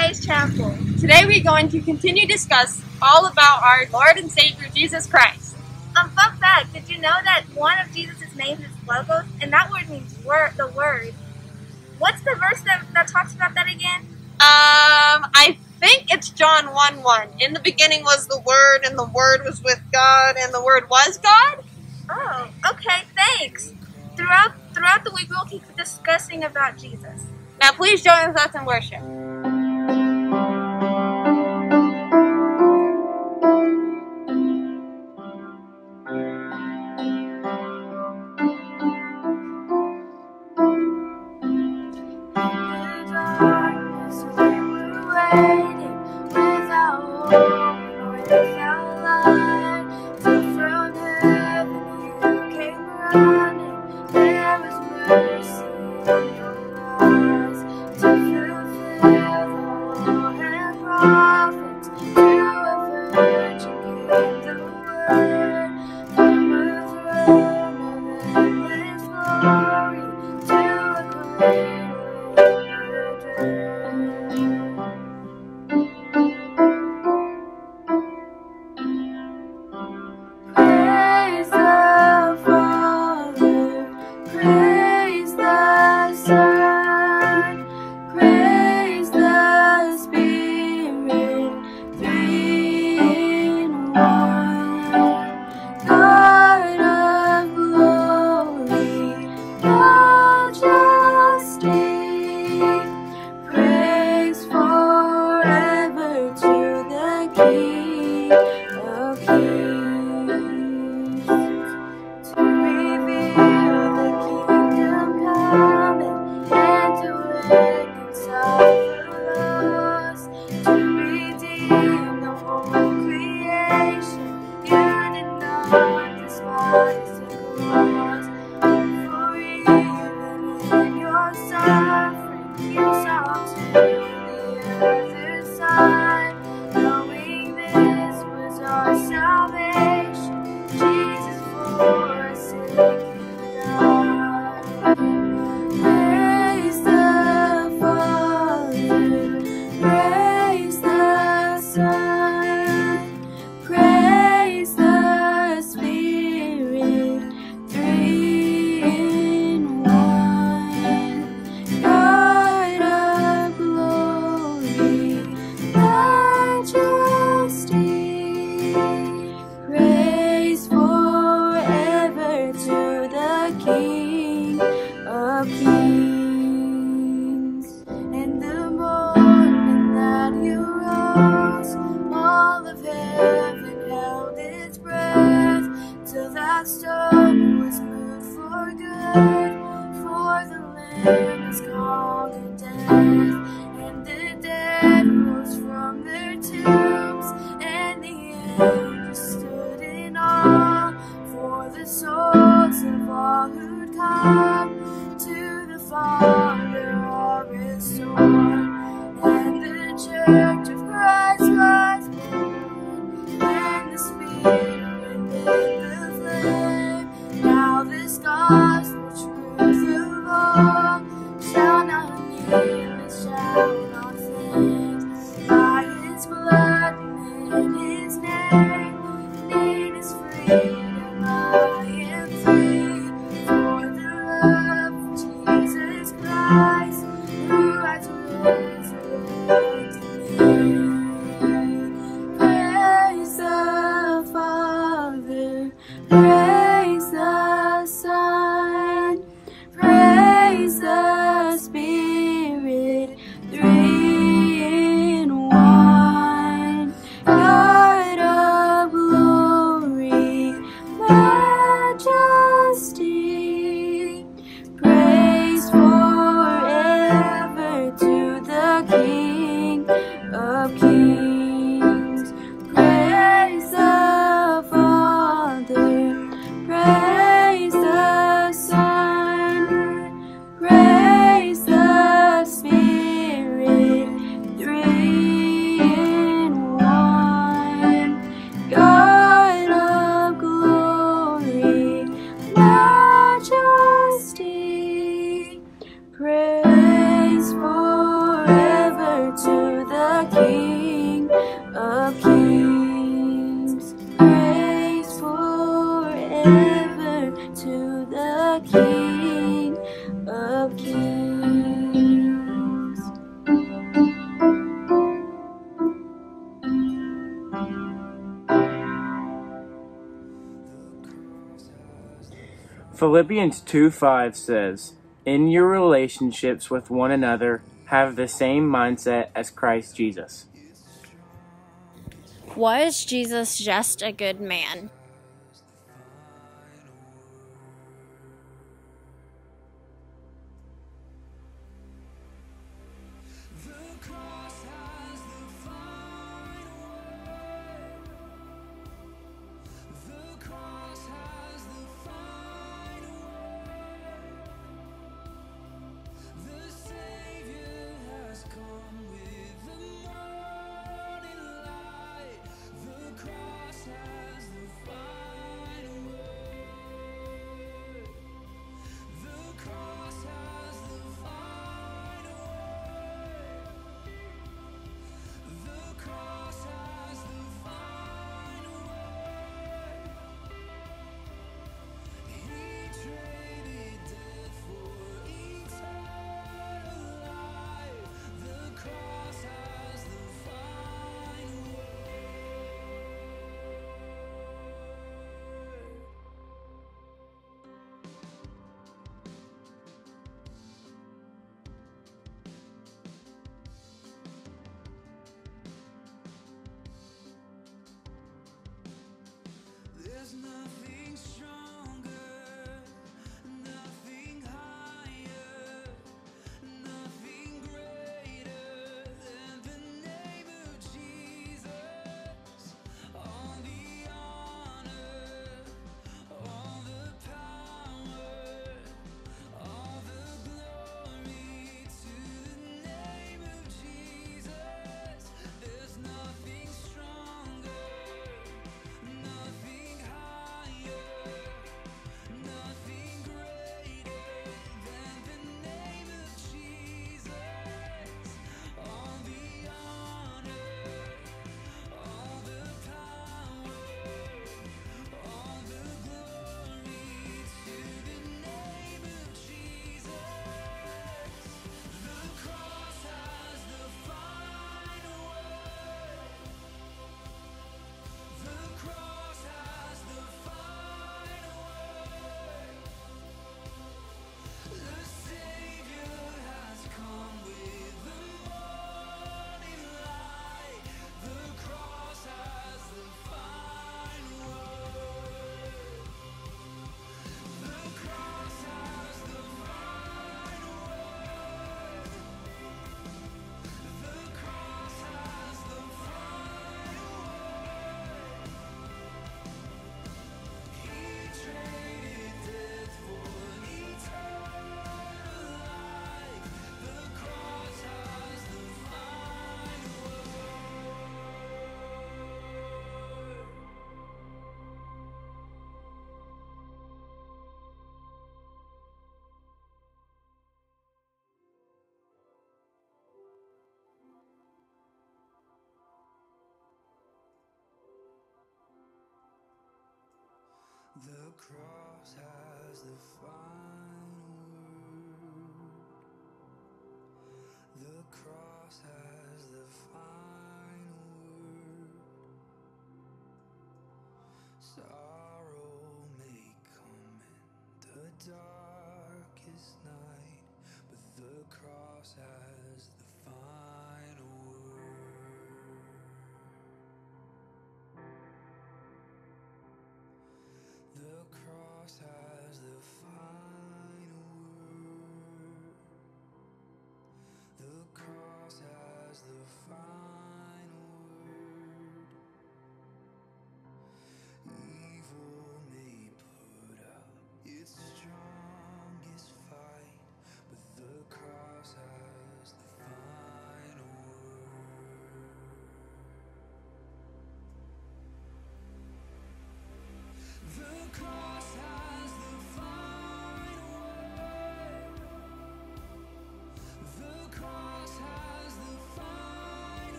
today's chapel. Today we're going to continue discuss all about our Lord and Savior Jesus Christ. Um, fun fact, did you know that one of Jesus' names is Logos? And that word means word, the word. What's the verse that, that talks about that again? Um, I think it's John 1 1. In the beginning was the Word, and the Word was with God, and the Word was God? Oh, okay, thanks. Throughout, throughout the week, we'll keep discussing about Jesus. Now please join us in worship. Philippians 2 5 says, In your relationships with one another, have the same mindset as Christ Jesus. Was Jesus just a good man? The cross has the fire.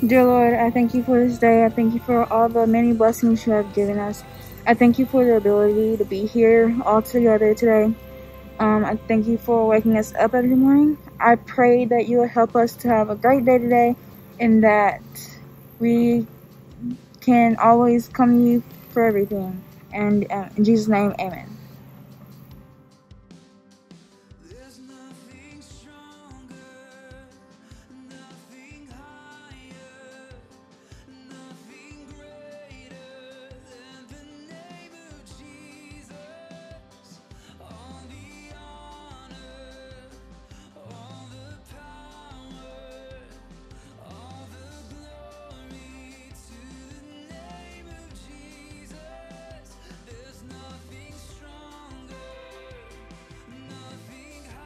Dear Lord, I thank you for this day. I thank you for all the many blessings you have given us. I thank you for the ability to be here all together today. Um, I thank you for waking us up every morning. I pray that you will help us to have a great day today and that we can always come to you for everything. And uh, in Jesus' name, amen.